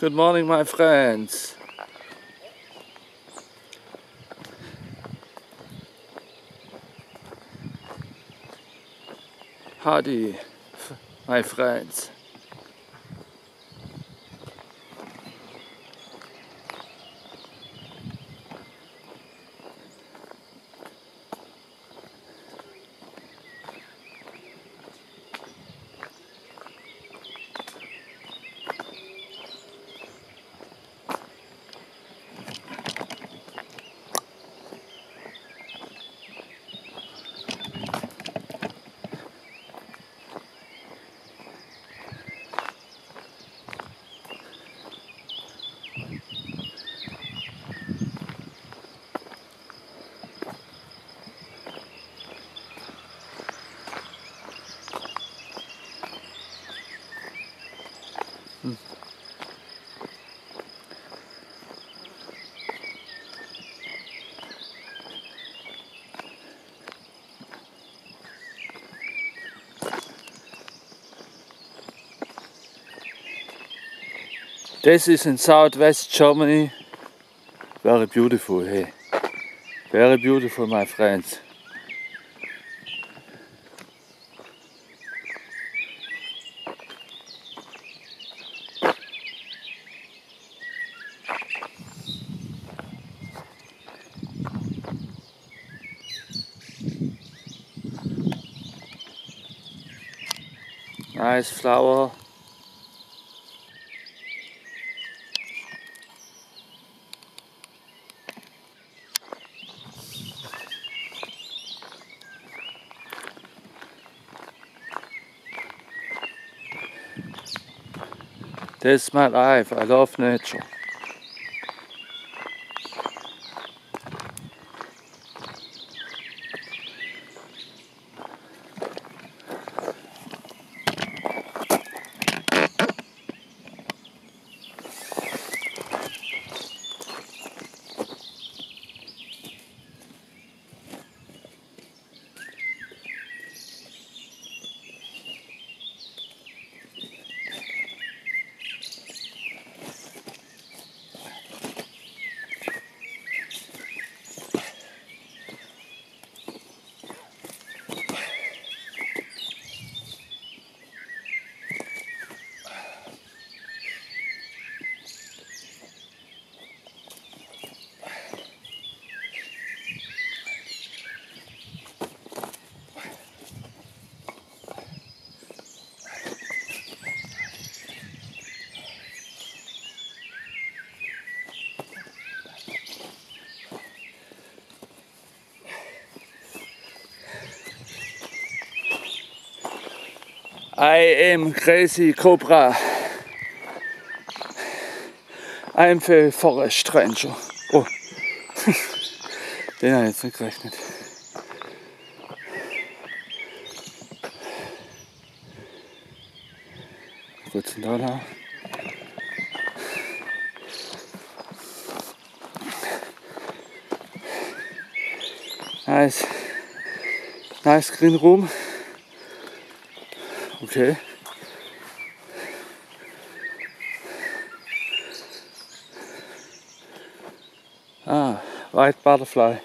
Good morning, my friends. Howdy, my friends. This is in southwest Germany. Very beautiful, hey. Very beautiful, my friends. Nice flower. This is my life. I love nature. I am crazy cobra. I'm the forest ranger. Oh, den habe ich jetzt nicht gerechnet. Da noch? Nice. Nice green room. Okay. Ah, white butterfly.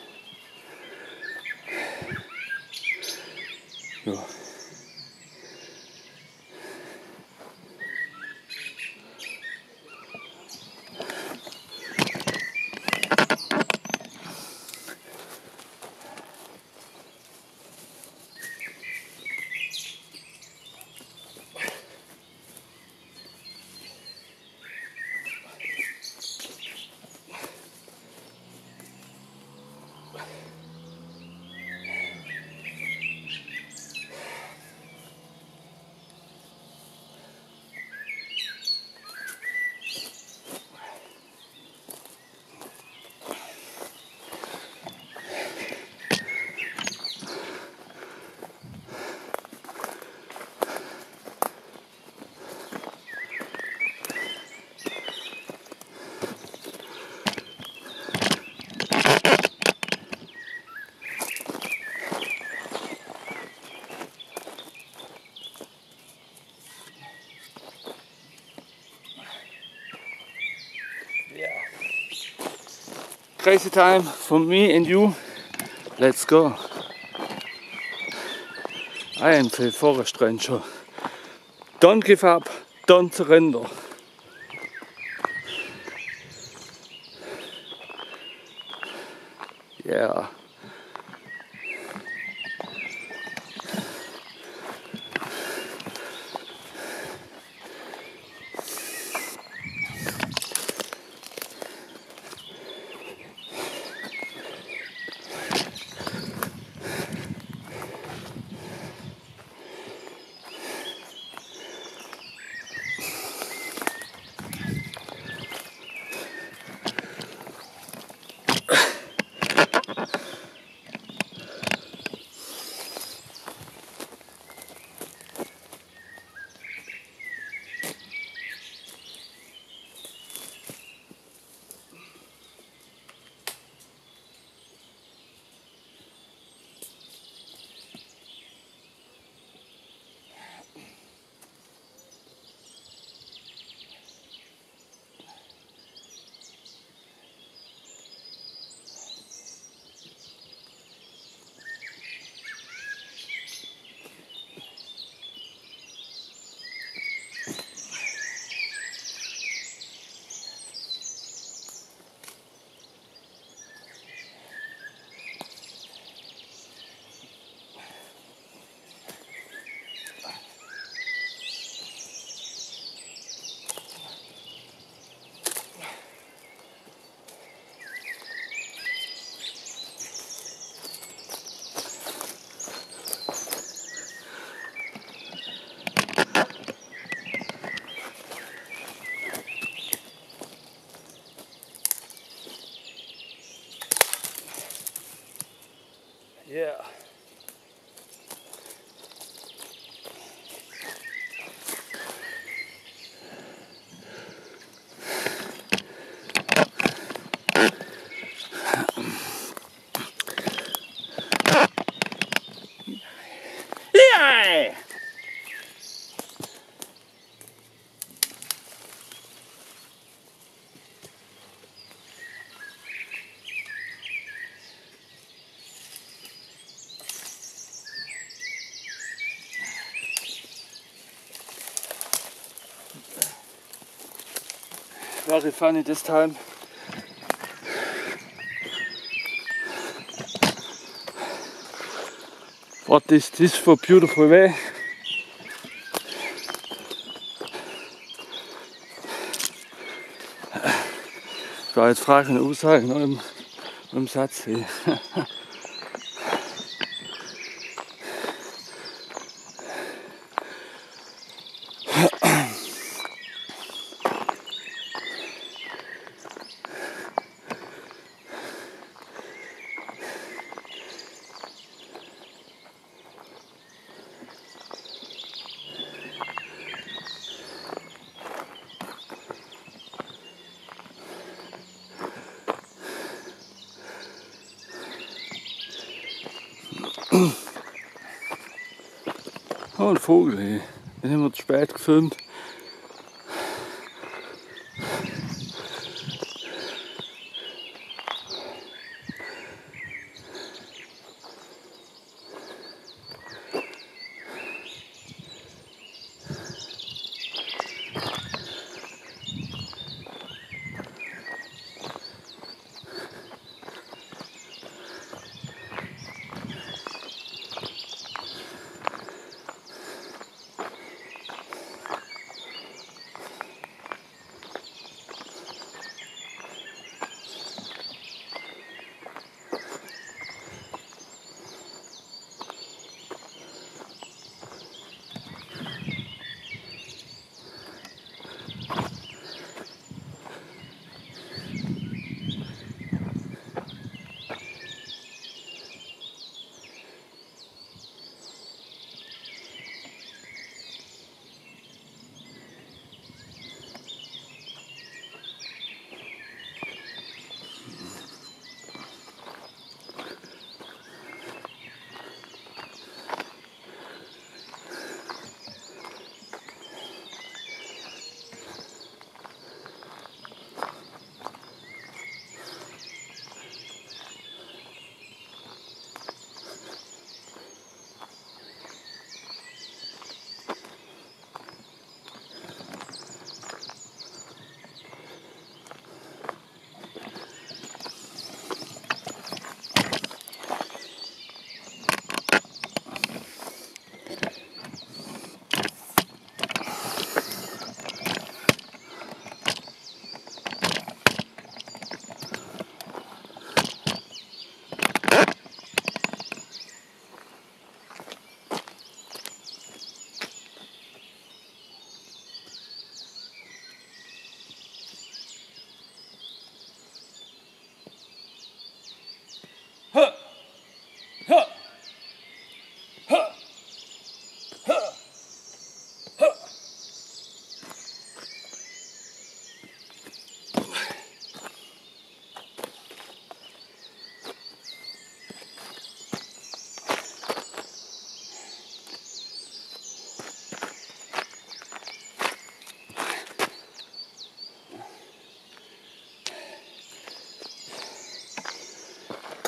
Crazy time for me and you. Let's go. I am the forest ranger. Don't give up, don't surrender. Yeah. Very funny this time. What is this for beautiful way? Ich war jetzt Fragen und Aussagen im, im Satz Oh, ein Vogel, ey. Den haben wir zu spät gefilmt.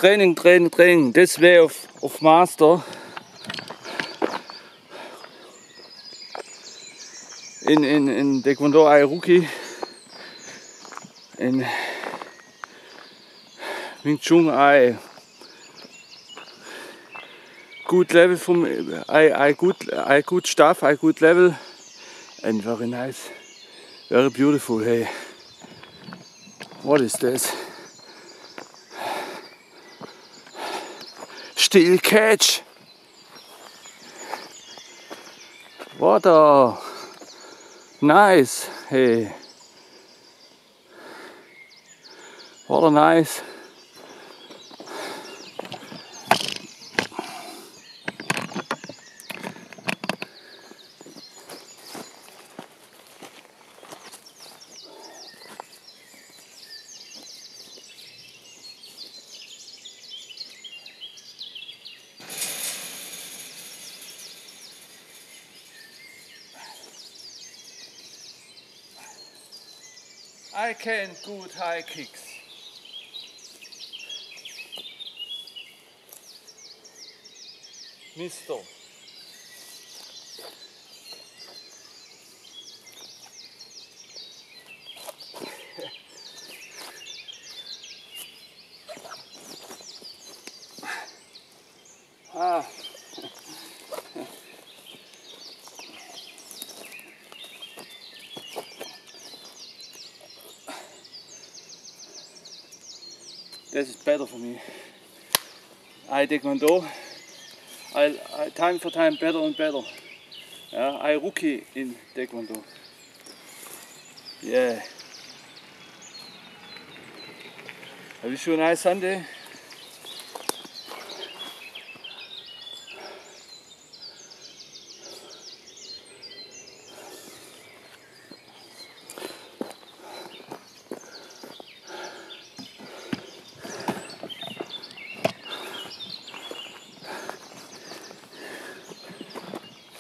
Training, Training, Training. This way of, of master. In, in, in Taekwondo Airuki. In Wing Chun I good level from I, I good I good stuff, I good level and very nice. Very beautiful hey. What is this? Steel catch. A nice hey. What a nice I can good high kicks. Ah. This is better for me. I taekwondo. I, I time for time better and better. Yeah, I rookie in taekwondo. Yeah. I wish you a nice Sunday.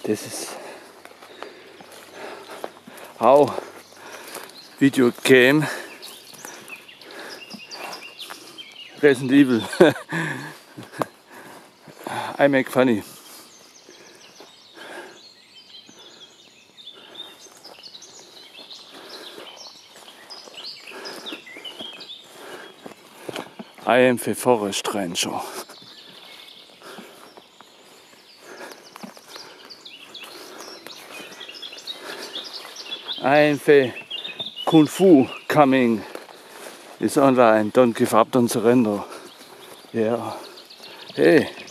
This is how video game Resident Evil. I make funny. I am the forest ranger. The Kung Fu coming is online. Don't give up, don't surrender. Yeah. Hey.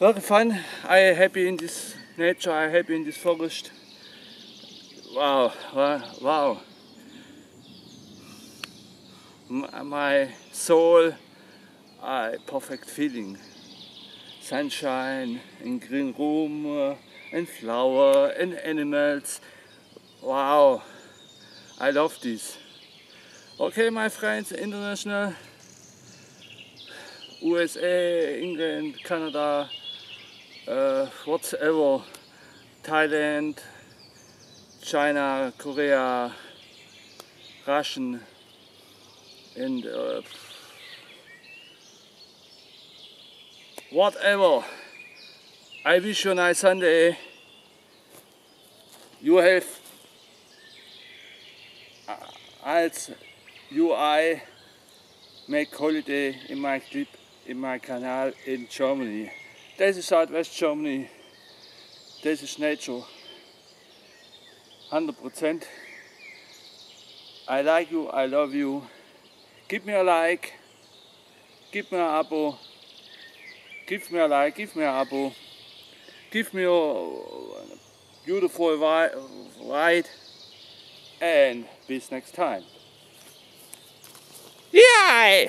Very fun. I happy in this nature. I happy in this forest. Wow, wow, My soul, uh, perfect feeling. Sunshine, and green room, uh, and flower, and animals. Wow, I love this. Okay, my friends, international, USA, England, Canada, uh, whatever, Thailand, China, Korea, Russian, and uh, whatever. I wish you a nice Sunday. You have als UI make holiday in my clip in my Kanal in Germany. Das is Southwest Germany. This is nature. 100%. I like you, I love you. Give me a like. give me ein Abo. Give me a like, give me a Abo. Give me a beautiful ride. And bis next time. Yay!